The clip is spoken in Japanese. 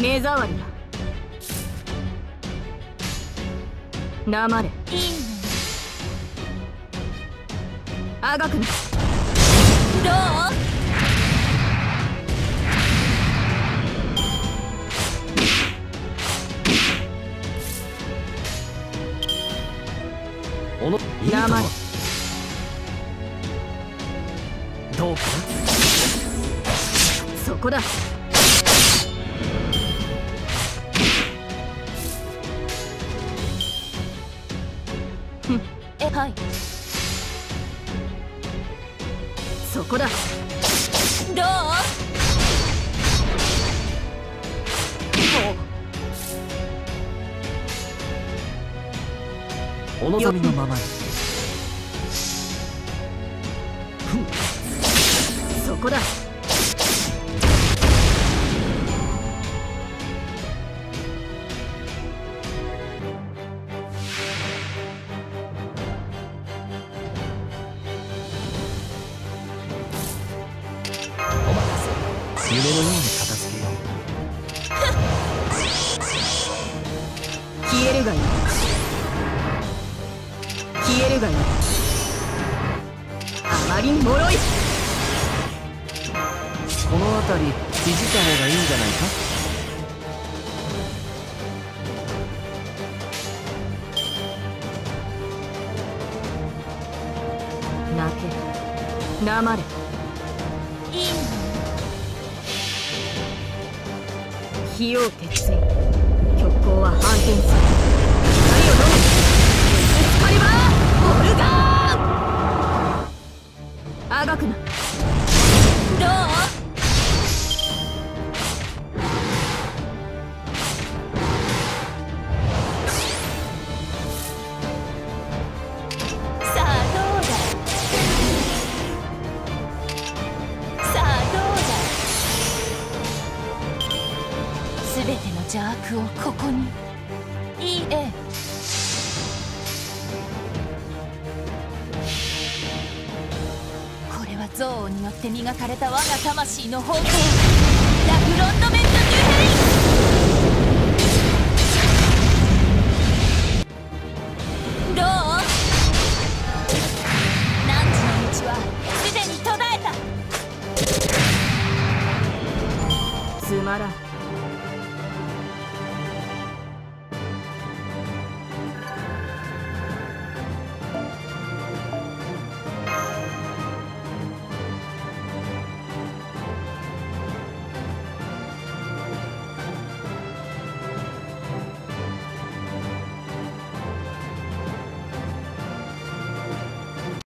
目障りだ。黙れいいあがくな。どう？おの黙れどうかそこだはい。そこだ。どう？お。望みのままに。そこだ夢のように片付けよう。消えるがいい。消えるがいい。あまりに脆い。この辺りいじった方がいいんじゃないか？泣け。黙れ。いい火を決意極光は反転する。すべての邪悪をここに。いいえ。これは憎悪によって磨かれた我が魂の方向ラフロンドメント・デュヘイどう？汝の道はすでに途絶えた。つまらん。